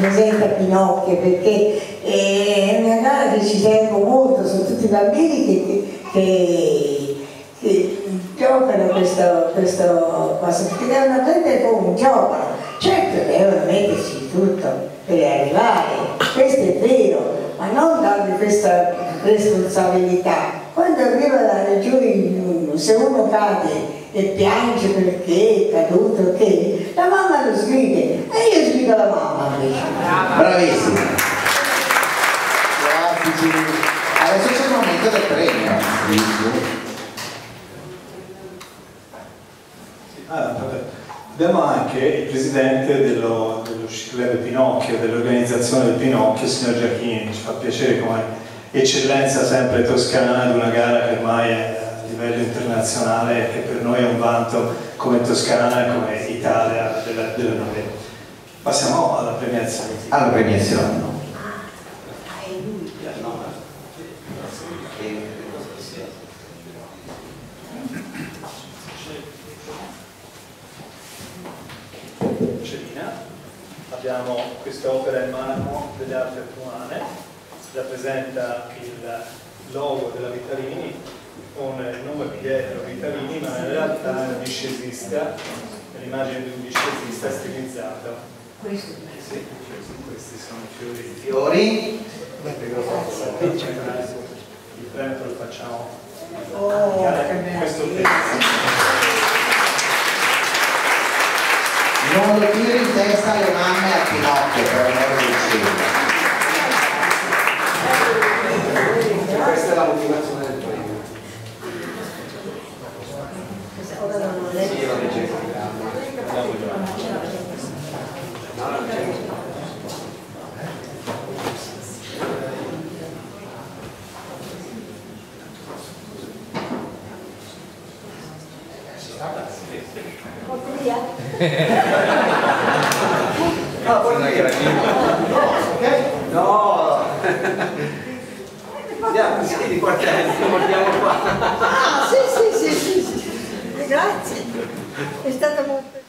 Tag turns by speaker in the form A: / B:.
A: presenta Pinocchio perché è una gara che ci tengo molto, sono tutti bambini che, che, che giocano questo, questo cosa, perché devono prendere come un gioco, certo devono metterci tutto per arrivare, questo è vero, ma non dargli questa responsabilità. Quando arriva da giù, se uno cade e piange perché è caduto, che la mamma lo sgride sgrido la mamma invece.
B: Bravissima. Grazie. Adesso c'è il momento del premio.
C: Ah, Abbiamo anche il presidente dello, dello Club Pinocchio, dell'organizzazione del Pinocchio, il signor Giacchini, ci fa piacere come eccellenza sempre toscana di una gara che ormai è a livello internazionale e che per noi è un vanto come Toscana e come Italia della, della Nove. Passiamo alla premiazione.
B: Alla premiazione.
C: abbiamo questa opera in marmo delle arti attuane, rappresenta il logo della Vitarini con il nome dietro Vitarini, ma in realtà è un discesista, l'immagine di un discesista stilizzato.
A: Questo
C: sì, questi sono i fiori.
B: Fiori.
C: Il premio lo facciamo.
A: Oh, che
C: questo
B: non lo tiri in testa alle mamme a Pinocchio per amore del cielo
D: questa è la motivazione del premio sì, io leggevo
E: No, poi non era
D: ok? No! Andiamo, sì, di quartello, portiamo qua.
A: Ah, sì, sì, sì, sì, sì. Grazie. È stato molto...